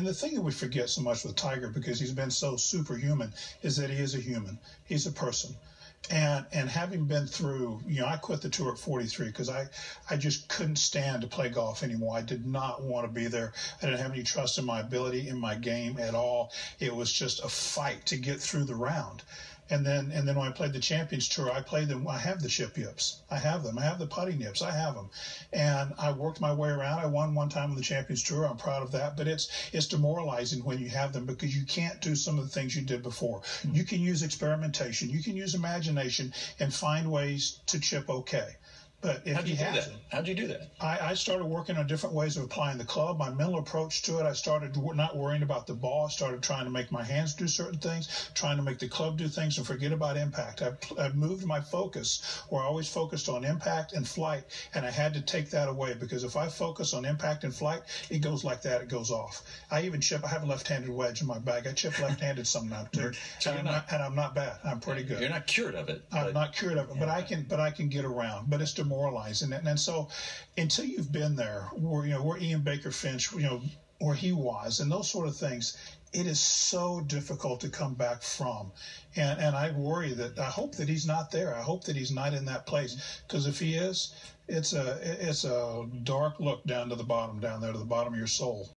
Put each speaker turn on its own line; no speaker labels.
and the thing that we forget so much with Tiger because he's been so superhuman is that he is a human. He's a person. And and having been through, you know, I quit the tour at 43 because I I just couldn't stand to play golf anymore. I did not want to be there. I didn't have any trust in my ability in my game at all. It was just a fight to get through the round. And then and then when I played the Champions Tour, I played them. I have the chip yips. I have them. I have the putty yips. I have them. And I worked my way around. I won one time on the Champions Tour. I'm proud of that. But it's it's demoralizing when you have them because you can't do some of the things you did before. Mm-hmm. You can use experimentation. You can use imagination and find ways to chip okay. But if
How'd
you
do
have
that? How'd you do that?
I, I, started working on different ways of applying the club. My mental approach to it, I started not worrying about the ball. I started trying to make my hands do certain things, trying to make the club do things, and forget about impact. I, I moved my focus where I always focused on impact and flight, and I had to take that away because if I focus on impact and flight, it goes like that. It goes off. I even chip. I have a left-handed wedge in my bag. I chip left-handed sometimes too,
so
and, I'm not, and I'm not bad. I'm pretty good.
You're not cured of it.
I'm not cured of it, yeah. but I can. But I can get around. But it's demoralizing. And, and so until you've been there, where you know where Ian Baker Finch, you know where he was, and those sort of things, it is so difficult to come back from. And and I worry that I hope that he's not there. I hope that he's not in that place because if he is, it's a it's a dark look down to the bottom, down there to the bottom of your soul.